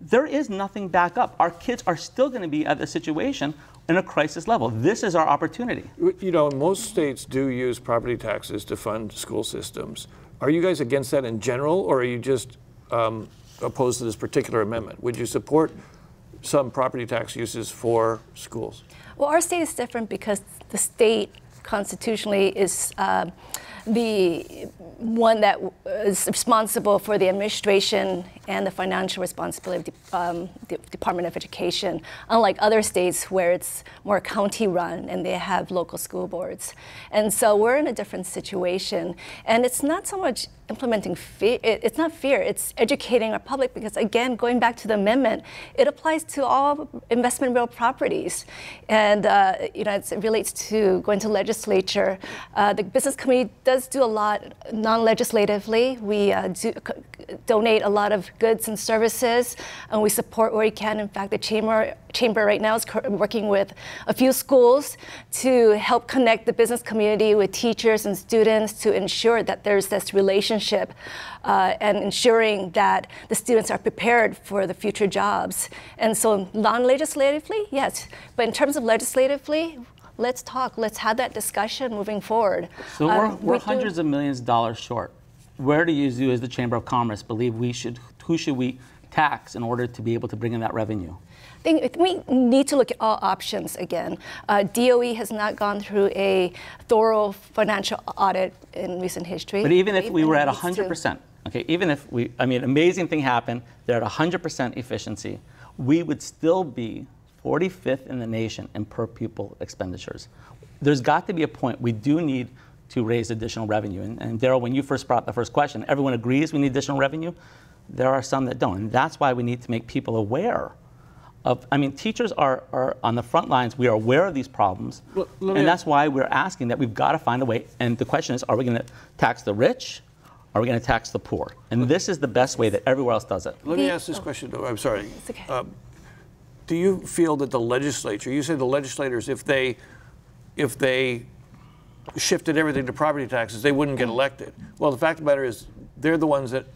there is nothing back up. Our kids are still going to be at the situation in a crisis level. This is our opportunity. You know, most states do use property taxes to fund school systems. Are you guys against that in general, or are you just um, opposed to this particular amendment? Would you support some property tax uses for schools? Well, our state is different because the state constitutionally is uh, the one that is responsible for the administration and the financial responsibility of the, um, the, Department of Education, unlike other states where it's more county run and they have local school boards. And so we're in a different situation. And it's not so much implementing fear, it's not fear, it's educating our public because again, going back to the amendment, it applies to all investment real properties. And uh, you know, it relates to going to legislature. Uh, the business committee does do a lot non-legislatively. We uh, do, donate a lot of goods and services, and we support where we can. In fact, the chamber chamber right now is working with a few schools to help connect the business community with teachers and students to ensure that there's this relationship uh, and ensuring that the students are prepared for the future jobs. And so, non-legislatively, yes, but in terms of legislatively, let's talk. Let's have that discussion moving forward. So we're, um, we're we hundreds do, of millions of dollars short. Where do you, as the Chamber of Commerce, believe we should? Who should we tax in order to be able to bring in that revenue? I think we need to look at all options again. Uh, DOE has not gone through a thorough financial audit in recent history. But even if we were at 100%, okay, even if we, I mean, amazing thing happened, they're at 100% efficiency, we would still be 45th in the nation in per pupil expenditures. There's got to be a point we do need to raise additional revenue. And, and Daryl, when you first brought the first question, everyone agrees we need additional revenue. There are some that don't. And that's why we need to make people aware of, I mean, teachers are, are on the front lines. We are aware of these problems. Well, and that's why we're asking that we've got to find a way. And the question is, are we going to tax the rich? Are we going to tax the poor? And this is the best way that everywhere else does it. Let me ask this question. I'm sorry. It's okay. Um, do you feel that the legislature, you say the legislators, if they, if they shifted everything to property taxes, they wouldn't get elected. Well, the fact of the matter is, they're the ones that,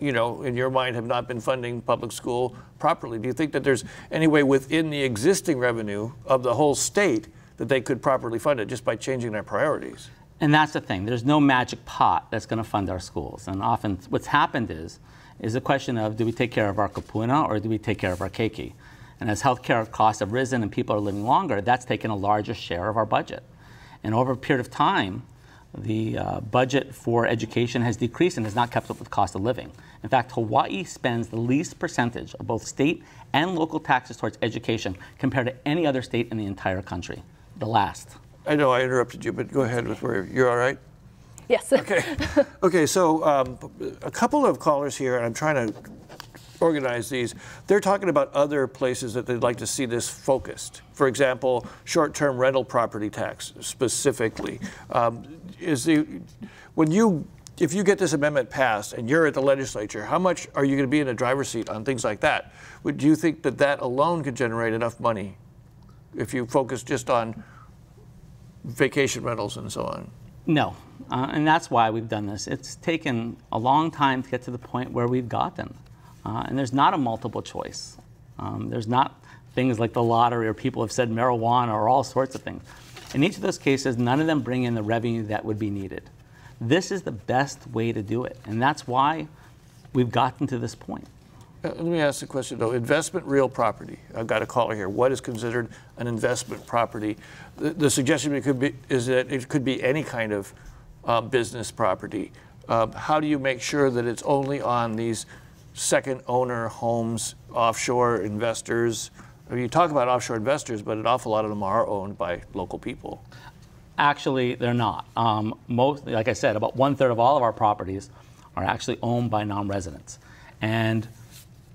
you know, in your mind, have not been funding public school properly. Do you think that there's any way within the existing revenue of the whole state that they could properly fund it just by changing their priorities? And that's the thing. There's no magic pot that's going to fund our schools. And often, what's happened is, is a question of do we take care of our kapuna or do we take care of our keiki? And as healthcare costs have risen and people are living longer, that's taken a larger share of our budget. And over a period of time, the uh, budget for education has decreased and has not kept up with cost of living. In fact, Hawaii spends the least percentage of both state and local taxes towards education compared to any other state in the entire country. The last. I know I interrupted you, but go ahead with where you're all right. Yes. Okay. Okay. So um, a couple of callers here, and I'm trying to organize these, they're talking about other places that they'd like to see this focused. For example, short-term rental property tax specifically. Um, is the when you if you get this amendment passed and you're at the legislature, how much are you going to be in a driver's seat on things like that? Would you think that that alone could generate enough money if you focus just on vacation rentals and so on? No, uh, and that's why we've done this. It's taken a long time to get to the point where we've gotten. Uh, and there's not a multiple choice. Um, there's not things like the lottery or people have said marijuana or all sorts of things. In each of those cases, none of them bring in the revenue that would be needed. This is the best way to do it. And that's why we've gotten to this point. Uh, Let me ask the question though. Investment real property. I've got a caller here. What is considered an investment property? The, the suggestion could be is that it could be any kind of uh, business property. Um, how do you make sure that it's only on these second owner homes, offshore investors? I mean, you talk about offshore investors, but an awful lot of them are owned by local people. Actually, they're not. Um, most, like I said, about one third of all of our properties are actually owned by non-residents, and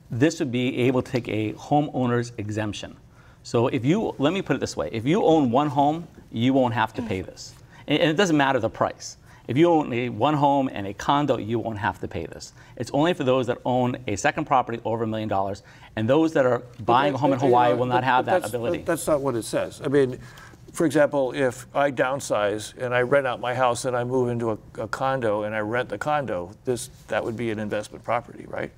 this would be able to take a homeowner's exemption. So if you, let me put it this way: if you own one home, you won't have to pay this, and and it doesn't matter the price. If you own a one home and a condo, you won't have to pay this. It's only for those that own a second property over a million dollars, and those that are buying a home in But, you know, will not but- have but that that's- ability. That's not what it says. I mean, for example, if I downsize and I rent out my house and I move into a, a condo and I rent the condo, this that would be an investment property, right?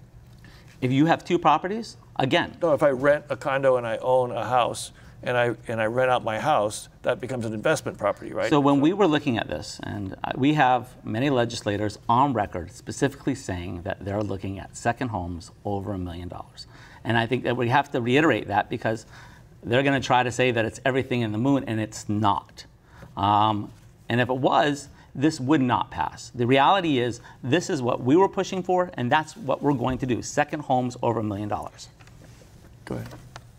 If you have two properties, again, No, if I rent a condo and I own a house and I and I rent out my house, that becomes an investment property, right? So when we were looking at this, and we have many legislators on record specifically saying that they're looking at second homes over a million dollars. And I think that we have to reiterate that because they're going to try to say that it's everything in the moon, and it's not. Um, and if it was, this would not pass. The reality is, this is what we were pushing for, and that's what we're going to do second homes over a million dollars. Go ahead.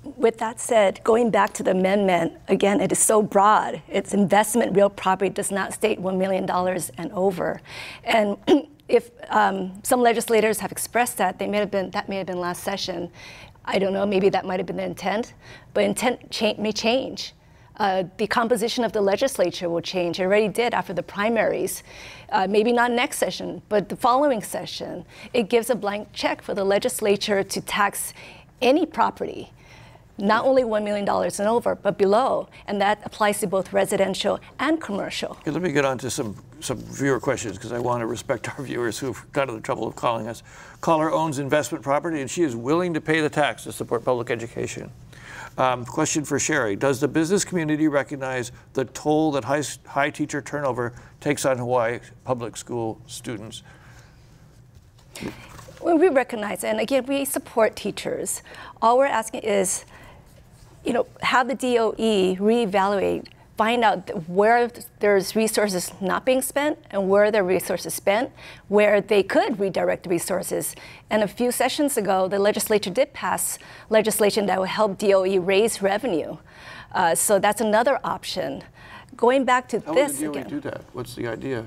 With that said, going back to the amendment, again, it is so broad. It's investment real property does not state $1 million and over. And if um, some legislators have expressed that, they may have been, that may have been last session. I don't know, maybe that might have been the intent, but intent cha- may change. Uh, the composition of the legislature will change. It already did after the primaries. Uh, maybe not next session, but the following session. It gives a blank check for the legislature to tax any property not only $1 million and over, but below. And that applies to both residential and commercial. Okay, let me get on to some, some viewer questions because I want to respect our viewers who've gone to the trouble of calling us. Caller owns investment property and she is willing to pay the tax to support public education. Um, question for Sherry Does the business community recognize the toll that high, high teacher turnover takes on Hawaii public school students? Well, we recognize, and again, we support teachers. All we're asking is, you know, have the DOE reevaluate, find out where there's resources not being spent and where are resources spent, where they could redirect the resources. And a few sessions ago, the legislature did pass legislation that will help DOE raise revenue. Uh, so that's another option. Going back to How this would the DOE again. do that? What's the idea?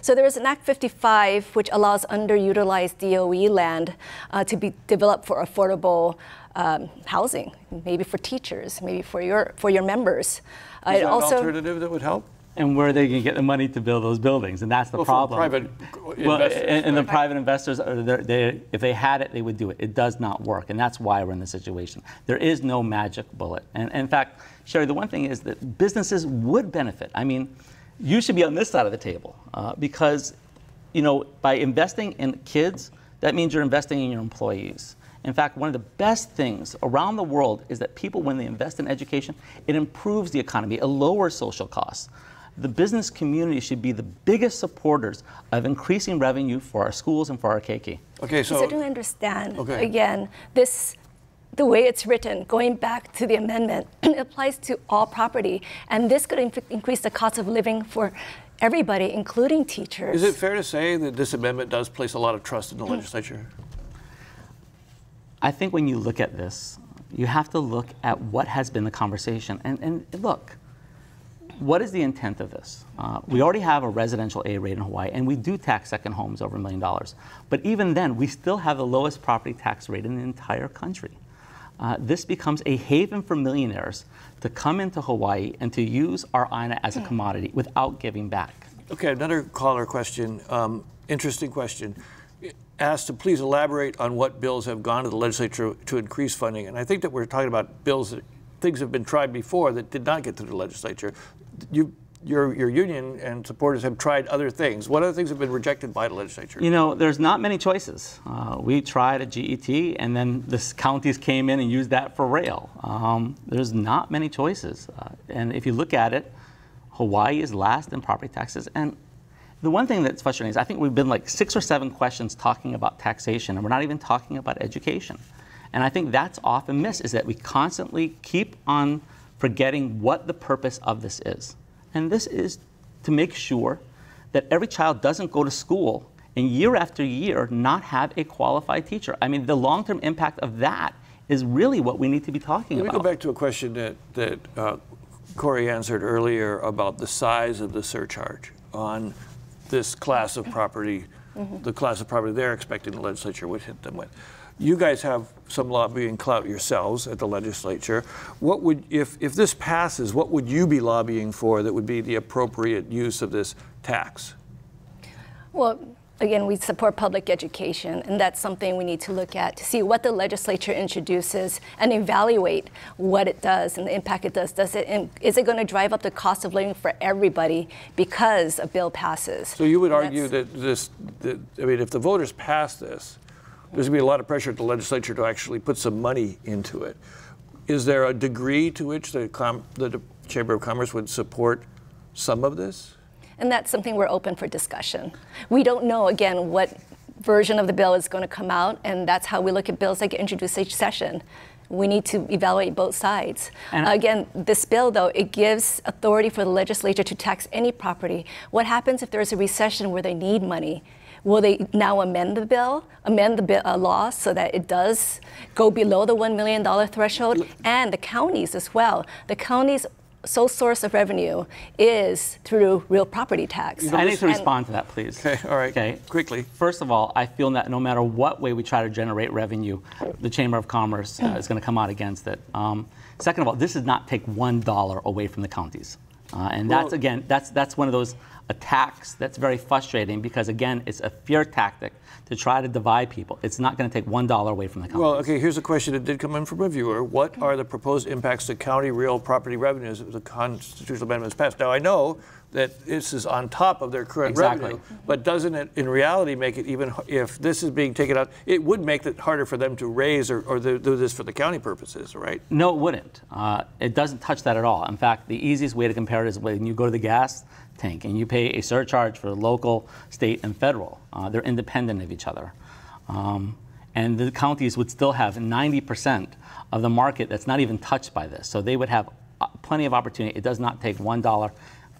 So there is an Act 55 which allows underutilized DOE land uh, to be developed for affordable um, housing, maybe for teachers, maybe for your for your members. Uh, Is it that also, an alternative that would help? And where are they going to get the money to build those buildings? And that's the Well, problem. private well, investors, and, and the private investors, are there, they, if they had it, they would do it. It does not work, and that's why we're in this situation. There is no magic bullet. And, and in fact, Sherry, the one thing is that businesses would benefit. I mean, you should be on this side of the table uh, because, you know, by investing in kids, that means you're investing in your employees. In fact, one of the best things around the world is that people, when they invest in education, it improves the economy, it lowers social costs. The business community should be the biggest supporters of increasing revenue for our schools and for our keiki. Okay, so, so don't understand Okay. again this. The way it's written, going back to the amendment, it applies to all property, and this could inf- increase the cost of living for everybody, including teachers. is it fair to say that this amendment does place a lot of trust in the legislature? I think when you look at this, you have to look at what has been the conversation. And, and look, what is the intent of this? Uh, we already have a residential A rate in Hawaii, and we do tax second homes over a million dollars. But even then, we still have the lowest property tax rate in the entire country. Uh, this becomes a haven for millionaires to come into Hawaii and to use our aina as a commodity without giving back. Okay, another caller question. Um, interesting question. Asked to please elaborate on what bills have gone to the legislature to increase funding. And I think that we're talking about bills that things have been tried before that did not get to the legislature. You, your, your union and supporters have tried other things. What other things have been rejected by the legislature? You know, there's not many choices. Uh, we tried a GET, and then the counties came in and used that for rail. Um, there's not many choices. Uh, and if you look at it, Hawaii is last in property taxes. And The one thing that's frustrating is I think we've been like six or seven questions talking about taxation, and we're not even talking about education. And I think that's often missed is that we constantly keep on forgetting what the purpose of this is. And this is to make sure that every child doesn't go to school and year after year not have a qualified teacher. I mean, the long term impact of that is really what we need to be talking Let about. me go back to a question that, that uh, Corey answered earlier about the size of the surcharge on this class of property, the class of property they're expecting the legislature would hit them with. You guys have some lobbying clout yourselves at the legislature. What would, if, if this passes, what would you be lobbying for that would be the appropriate use of this tax? Well, again, we support public education, and that's something we need to look at to see what the legislature introduces and evaluate what it does and the impact it does. Does it and is it going to drive up the cost of living for everybody because a bill passes? So you would And argue that this, that, I mean, if the voters pass this, there's gonna be a lot of pressure at the legislature to actually put some money into it. Is there a degree to which the, com- the Chamber of Commerce would support some of this? And that's something we're open for discussion. We don't know, again, what version of the bill is going to come out, and that's how we look at bills that get introduced each session. We need to evaluate both sides. And- again, this bill, though, it gives authority for the legislature to tax any property. What happens if there's a recession where they need money? Will they now amend the bill, amend the bi- uh, law so that it does go below the $1 million threshold? And the counties as well. The counties' sole source of revenue is through real property tax. I need to respond to that, please. Okay, all right, Okay. quickly. First of all, I feel that no matter what way we try to generate revenue, the Chamber of Commerce uh, is going to come out against it. Um, second of all, this does not take one dollar away from the counties, uh, and that's Well- again, that's that's one of those attacks that's very frustrating because again, it's a fear tactic to try to divide people. It's not going to take one dollar away from the county. Well, okay, here's a question that did come in from a viewer. What are the proposed impacts to county real property revenues if the constitutional amendment is passed? Now, I know that this is on top of their current Exactly. revenue, but doesn't it, in reality, make it even, if this is being taken out, it would make it harder for them to raise or, or do do this for the county purposes, right? No, it wouldn't. Uh, it doesn't touch that at all. In fact, the easiest way to compare it is when you go to the gas tank and you pay a surcharge for local, state, and federal. Uh, they're independent of each other. Um, and the counties would still have 90% of the market that's not even touched by this. So they would have uh, plenty of opportunity. It does not take $1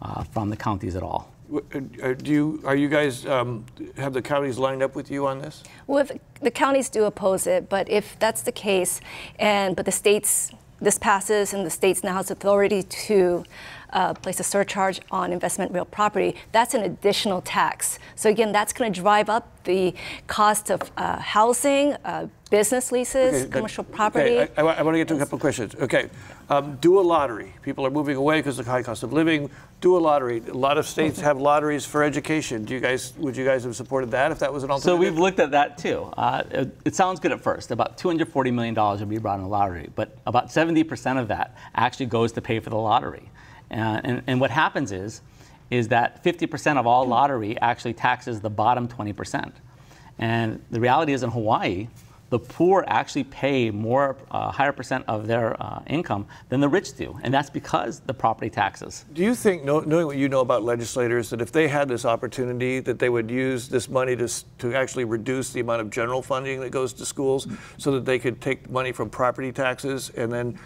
uh, from the counties at all. Uh, Do you, are you guys, um, have the counties lined up with you on this? Well, if the counties do oppose it, but if that's the case, and but the states, this passes, and the states now has authority to uh, place a surcharge on investment real property, that's an additional tax. So again, that's going to drive up the cost of uh, housing, uh, business leases, Okay, but- commercial property. Okay, I, want to get to a couple of questions. Okay, um, do a lottery. People are moving away because of the high cost of living. Do a lottery. A lot of states have lotteries for education. Do you guys, would you guys have supported that if that was an alternative? So we've looked at that too. Uh, it, it sounds good at first. About $240 million would be brought in the lottery, but about 70% of that actually goes to pay for the lottery. Uh, and, and what happens is, is that 50% of all lottery actually taxes the bottom 20%. And the reality is in Hawaii, the poor actually pay more, uh, higher percent of their uh, income than the rich do. And that's because the property taxes. Do you think, knowing what you know about legislators, that if they had this opportunity, that they would use this money to, to actually reduce the amount of general funding that goes to schools so that they could take money from property taxes and then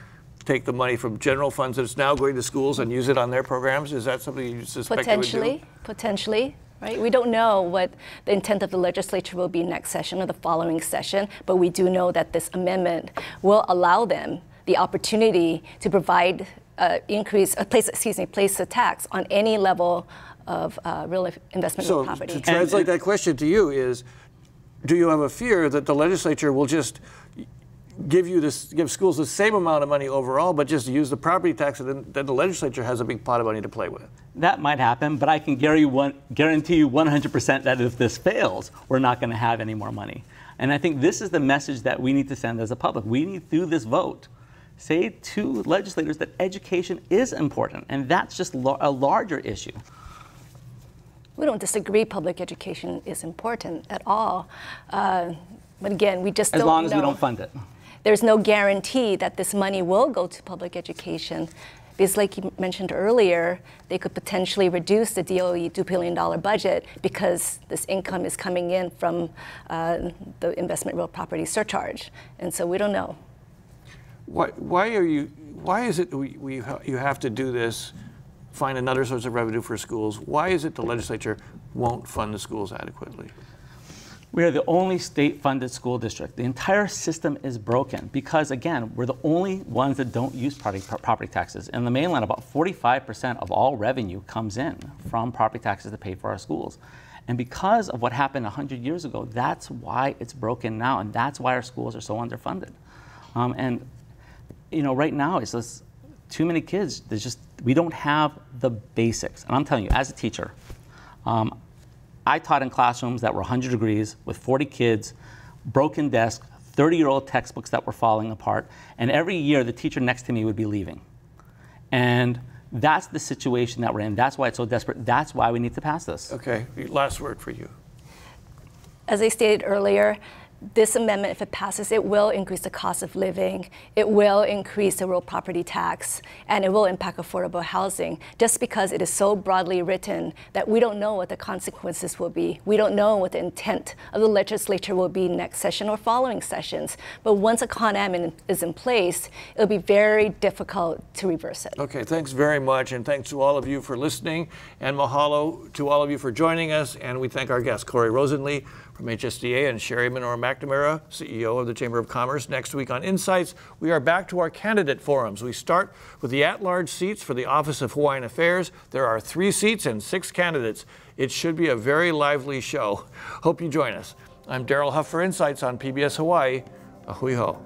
take the money from general funds that's now going to schools and use it on their programs? Is that something you suspect they would do? Potentially, potentially, right? We don't know what the intent of the legislature will be next session or the following session, but we do know that this amendment will allow them the opportunity to provide uh, increase, uh, place, excuse me, place a tax on any level of uh, real investment So in property. to translate that question to you is, do you have a fear that the legislature will just give you this, give schools the same amount of money overall, but just use the property tax, and then, then the legislature has a big pot of money to play with? That might happen, but I can guarantee you, one, guarantee you 100% that if this fails, we're not going to have any more money. And I think this is the message that we need to send as a public. We need, through this vote, say to legislators that education is important, and that's just a larger issue. We don't disagree public education is important at all. Uh, but again, we just As don't long as we don't fund it. There's no guarantee that this money will go to public education Because, like you mentioned earlier, they could potentially reduce the DOE $2 billion budget because this income is coming in from uh, the investment real property surcharge. And so we don't know. Why, why are you, why is it we, we, you have to do this, find another source of revenue for schools? Why is it the legislature won't fund the schools adequately? We are the only state funded school district. The entire system is broken because, again, we're the only ones that don't use property, property taxes. In the mainland, about 45% of all revenue comes in from property taxes to pay for our schools. And because of what happened 100 years ago, that's why it's broken now, and that's why our schools are so underfunded. Um, and, you know, right now, it's just too many kids. There's just, we don't have the basics. And I'm telling you, as a teacher, um, I taught in classrooms that were 100 degrees with 40 kids, broken desks, 30 year old textbooks that were falling apart, and every year the teacher next to me would be leaving. And that's the situation that we're in. That's why it's so desperate. That's why we need to pass this. Okay, last word for you. As I stated earlier, this amendment, if it passes, it will increase the cost of living, it will increase the real property tax, and it will impact affordable housing just because it is so broadly written that we don't know what the consequences will be. We don't know what the intent of the legislature will be next session or following sessions. But once a Con Am is in place, it'll be very difficult to reverse it. Okay, thanks very much, and thanks to all of you for listening, and mahalo to all of you for joining us, and we thank our guest, Corey Rosenlee from HSTA and Sherry Menor McNamara, CEO of the Chamber of Commerce. Next week on Insights, we are back to our candidate forums. We start with the at-large seats for the Office of Hawaiian Affairs. There are three seats and six candidates. It should be a very lively show. Hope you join us. I'm Daryl Huff for Insights on PBS Hawaii. A hui hou.